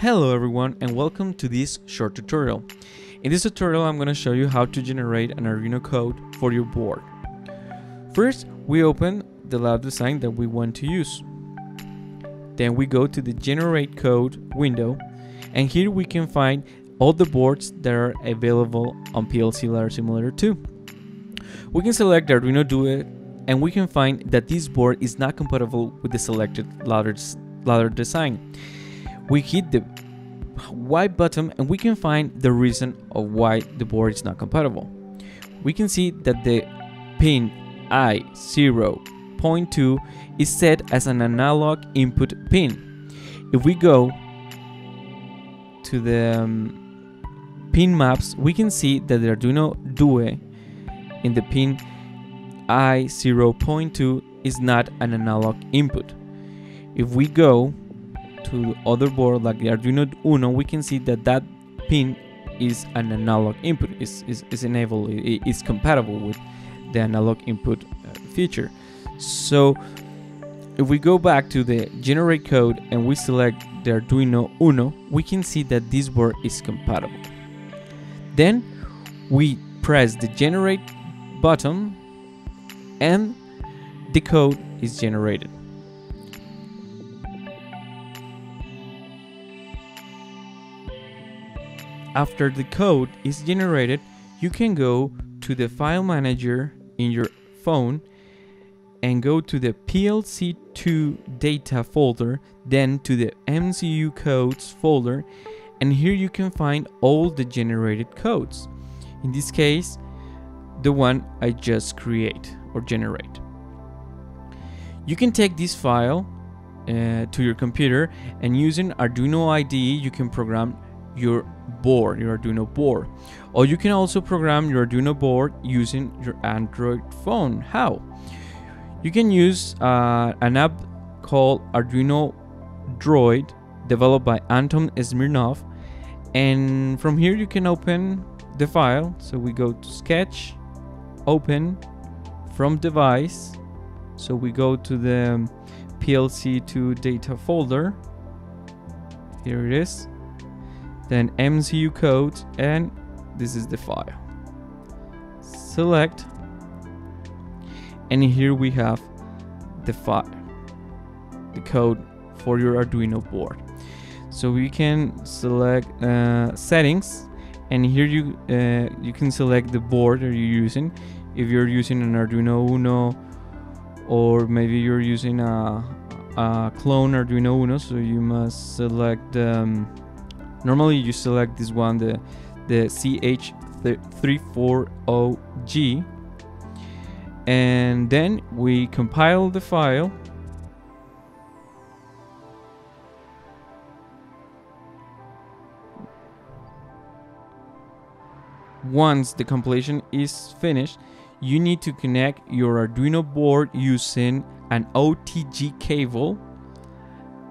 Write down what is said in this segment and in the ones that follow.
Hello everyone and welcome to this short tutorial. In this tutorial I'm going to show you how to generate an Arduino code for your board. First we open the layout design that we want to use. Then we go to the generate code window and here we can find all the boards that are available on PLC Ladder Simulator 2. We can select the Arduino Due and we can find that this board is not compatible with the selected ladder, ladder design we hit the Y button and we can find the reason of why the board is not compatible. We can see that the pin I0.2 is set as an analog input pin. If we go to the um, pin maps, we can see that the Arduino Due in the pin I0.2 is not an analog input. If we go to other board like the Arduino Uno, we can see that that pin is an analog input, is, is, is enabled, it is compatible with the analog input uh, feature. So if we go back to the generate code and we select the Arduino Uno, we can see that this board is compatible. Then we press the generate button and the code is generated. After the code is generated, you can go to the file manager in your phone and go to the PLC2 data folder, then to the MCU codes folder, and here you can find all the generated codes. In this case, the one I just create or generate. You can take this file uh, to your computer and using Arduino IDE you can program your board, your Arduino board. Or you can also program your Arduino board using your Android phone. How? You can use uh, an app called Arduino Droid developed by Anton Smirnov and from here you can open the file so we go to sketch open from device so we go to the PLC2 data folder here it is then MCU code, and this is the file. Select, and here we have the file, the code for your Arduino board. So we can select uh, settings, and here you uh, you can select the board that you're using. If you're using an Arduino Uno, or maybe you're using a, a clone Arduino Uno, so you must select um, Normally you select this one, the, the CH340G, and then we compile the file. Once the compilation is finished, you need to connect your Arduino board using an OTG cable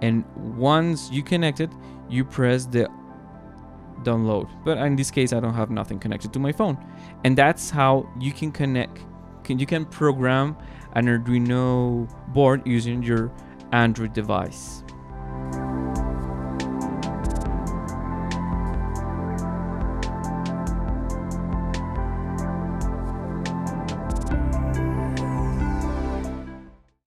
and once you connect it you press the download. But in this case I don't have nothing connected to my phone. And that's how you can connect can you can program an Arduino board using your Android device